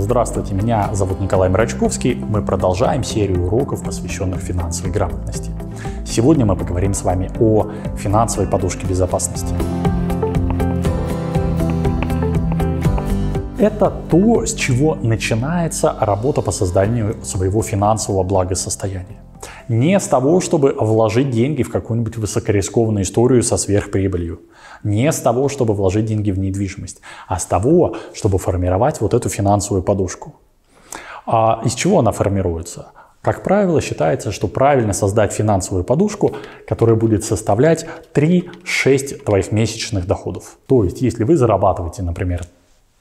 Здравствуйте, меня зовут Николай Мрачковский. Мы продолжаем серию уроков, посвященных финансовой грамотности. Сегодня мы поговорим с вами о финансовой подушке безопасности. Это то, с чего начинается работа по созданию своего финансового благосостояния. Не с того, чтобы вложить деньги в какую-нибудь высокорискованную историю со сверхприбылью. Не с того, чтобы вложить деньги в недвижимость, а с того, чтобы формировать вот эту финансовую подушку. А из чего она формируется? Как правило, считается, что правильно создать финансовую подушку, которая будет составлять 3-6 твоих месячных доходов. То есть, если вы зарабатываете, например,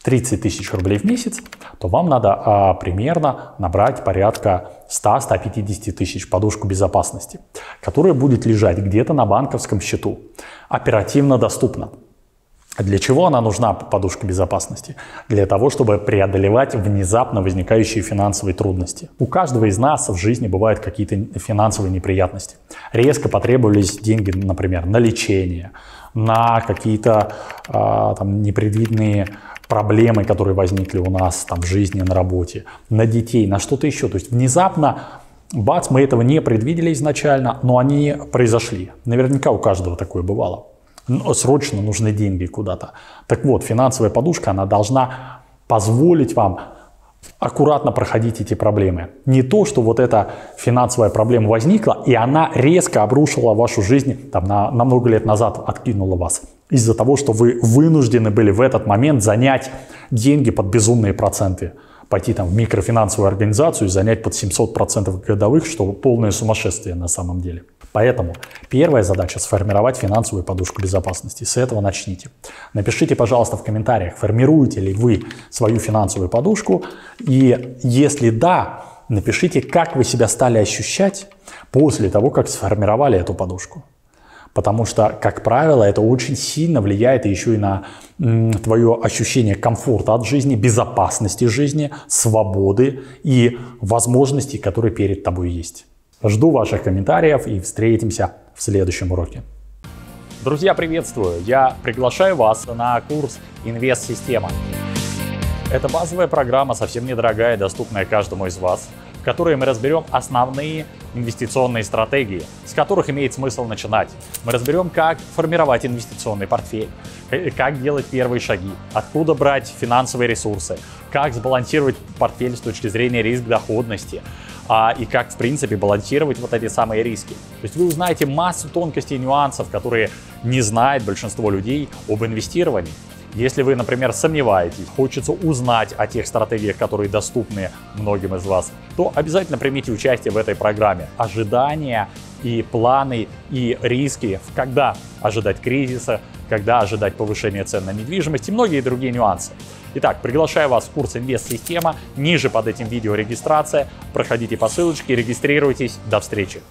30 тысяч рублей в месяц, то вам надо а, примерно набрать порядка 100-150 тысяч подушку безопасности, которая будет лежать где-то на банковском счету, оперативно доступна. Для чего она нужна, подушка безопасности? Для того, чтобы преодолевать внезапно возникающие финансовые трудности. У каждого из нас в жизни бывают какие-то финансовые неприятности. Резко потребовались деньги, например, на лечение, на какие-то э, там, непредвиденные проблемы, которые возникли у нас там в жизни, на работе, на детей, на что-то еще. То есть внезапно, бац, мы этого не предвидели изначально, но они произошли. Наверняка у каждого такое бывало. Срочно нужны деньги куда-то. Так вот, финансовая подушка, она должна позволить вам аккуратно проходить эти проблемы. Не то, что вот эта финансовая проблема возникла, и она резко обрушила вашу жизнь, там, на, на много лет назад откинула вас. Из-за того, что вы вынуждены были в этот момент занять деньги под безумные проценты. Пойти там в микрофинансовую организацию и занять под 700% годовых, что полное сумасшествие на самом деле. Поэтому первая задача – сформировать финансовую подушку безопасности. С этого начните. Напишите, пожалуйста, в комментариях, формируете ли вы свою финансовую подушку. И если да, напишите, как вы себя стали ощущать после того, как сформировали эту подушку. Потому что, как правило, это очень сильно влияет еще и на твое ощущение комфорта от жизни, безопасности жизни, свободы и возможностей, которые перед тобой есть. Жду ваших комментариев и встретимся в следующем уроке. Друзья, приветствую! Я приглашаю вас на курс «Инвест-система». Это базовая программа, совсем недорогая, доступная каждому из вас, в которой мы разберем основные инвестиционные стратегии, с которых имеет смысл начинать. Мы разберем, как формировать инвестиционный портфель, как делать первые шаги, откуда брать финансовые ресурсы, как сбалансировать портфель с точки зрения риск-доходности, а, и как, в принципе, балансировать вот эти самые риски. То есть вы узнаете массу тонкостей и нюансов, которые не знает большинство людей об инвестировании. Если вы, например, сомневаетесь, хочется узнать о тех стратегиях, которые доступны многим из вас, то обязательно примите участие в этой программе. Ожидания и планы и риски, когда ожидать кризиса, когда ожидать повышения цен на недвижимость и многие другие нюансы. Итак, приглашаю вас в курс Инвест-система. Ниже под этим видео регистрация. Проходите по ссылочке, регистрируйтесь. До встречи.